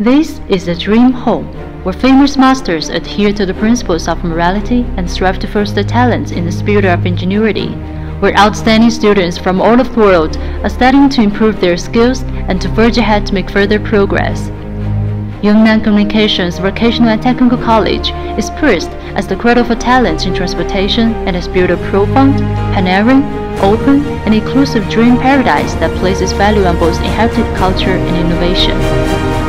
This is a dream home where famous masters adhere to the principles of morality and strive to foster talents in the spirit of ingenuity, where outstanding students from all of the world are studying to improve their skills and to forge ahead to make further progress. Yunnan Communications Vocational and Technical College is praised as the cradle for talents in transportation and has built a profound, pioneering, open, and inclusive dream paradise that places value on both inherited culture and innovation.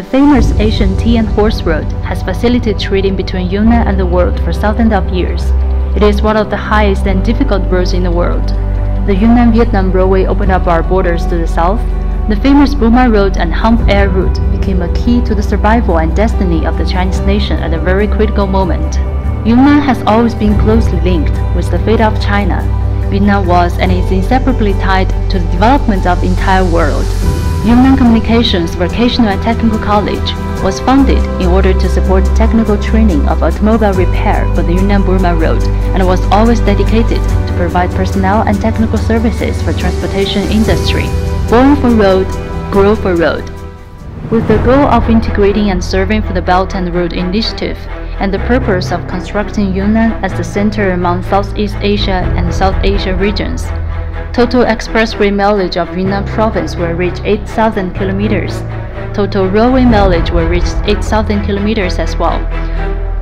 The famous Ancient Tea and Horse Road has facilitated trading between Yunnan and the world for thousands of years. It is one of the highest and difficult roads in the world. The Yunnan-Vietnam Railway opened up our borders to the south. The famous Burma Road and Hump Air route became a key to the survival and destiny of the Chinese nation at a very critical moment. Yunnan has always been closely linked with the fate of China. Vietnam was and is inseparably tied to the development of the entire world. Yunnan Communications Vocational and Technical College was founded in order to support technical training of automobile repair for the Yunnan-Burma Road and was always dedicated to provide personnel and technical services for transportation industry. Born for road, grow for road. With the goal of integrating and serving for the Belt and Road Initiative and the purpose of constructing Yunnan as the center among Southeast Asia and South Asia regions, Total expressway mileage of Yunnan province will reach 8,000 kilometers. Total railway mileage will reach 8,000 kilometers as well.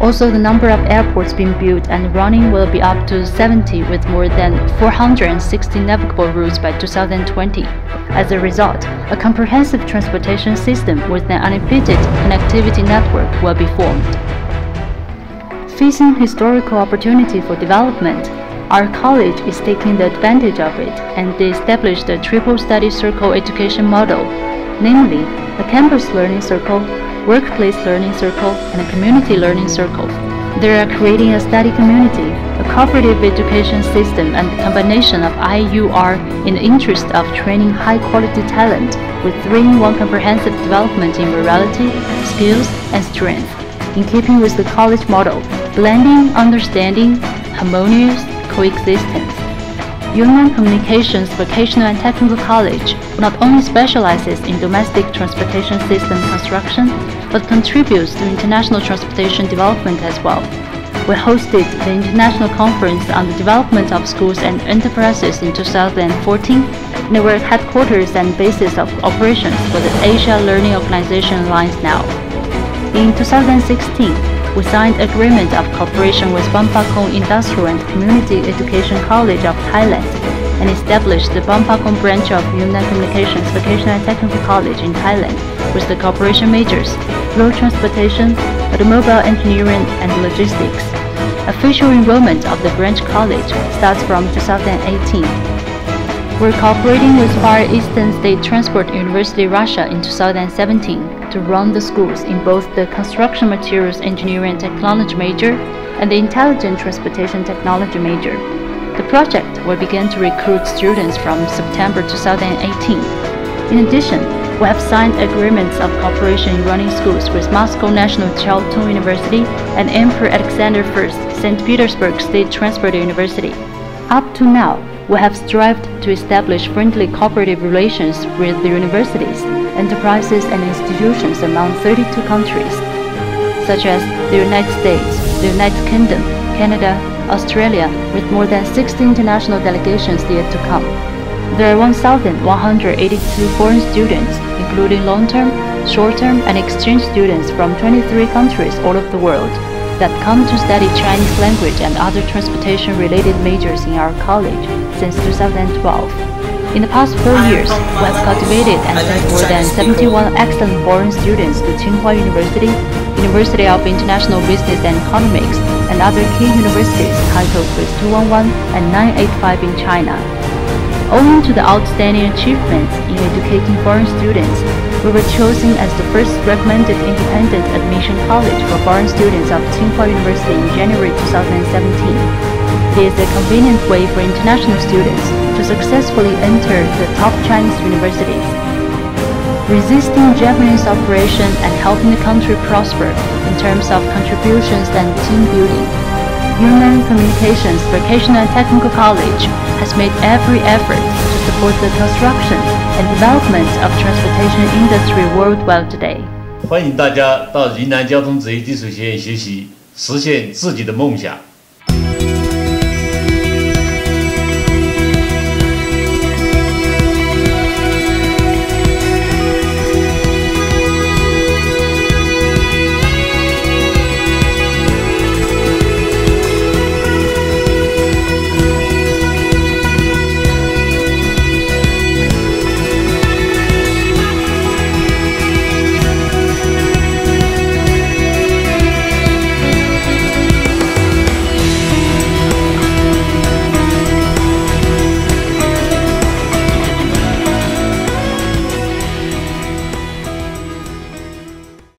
Also, the number of airports being built and running will be up to 70 with more than 460 navigable routes by 2020. As a result, a comprehensive transportation system with an unimpeded connectivity network will be formed. Facing historical opportunity for development, our college is taking the advantage of it and they established a triple study circle education model, namely a campus learning circle, workplace learning circle, and a community learning circle. They are creating a study community, a cooperative education system, and the combination of IUR in the interest of training high-quality talent with three-in-one comprehensive development in morality, skills, and strength, in keeping with the college model, blending, understanding, harmonious, coexistence. Yunnan Communications Vocational and Technical College not only specializes in domestic transportation system construction, but contributes to international transportation development as well. We hosted the International Conference on the Development of Schools and Enterprises in 2014, and we're headquarters and basis of operations for the Asia Learning Organization Alliance now. In 2016, we signed agreement of cooperation with Bang Pakong Industrial and Community Education College of Thailand and established the Bang Pakong branch of Yunnan Communications Vocational and Technical College in Thailand with the cooperation majors road transportation, automobile engineering, and logistics. Official enrollment of the branch college starts from 2018. We're cooperating with Far Eastern State Transport University Russia in 2017 to run the schools in both the Construction Materials Engineering and Technology major and the Intelligent Transportation Technology major. The project will begin to recruit students from September 2018. In addition, we have signed agreements of cooperation in running schools with Moscow National Tung University and Emperor Alexander I St. Petersburg State Transport University. Up to now, we have strived to establish friendly cooperative relations with the universities, enterprises, and institutions among 32 countries, such as the United States, the United Kingdom, Canada, Australia, with more than 60 international delegations yet to come. There are 1,182 foreign students, including long-term, short-term, and exchange students from 23 countries all over the world that come to study Chinese language and other transportation-related majors in our college since 2012. In the past four years, we have cultivated and sent more than 71 excellent foreign students to Tsinghua University, University of International Business and Economics, and other key universities titled with 211 and 985 in China. Owing to the outstanding achievements in educating foreign students, we were chosen as the first recommended independent admission college for foreign students of Tsinghua University in January 2017. It is a convenient way for international students to successfully enter the top Chinese universities. Resisting Japanese operation and helping the country prosper in terms of contributions and team building. Yunnan Communications Vocational and Technical College has made every effort to support the construction and development of transportation industry worldwide today. 欢迎大家到云南交通职业技术学院学习，实现自己的梦想。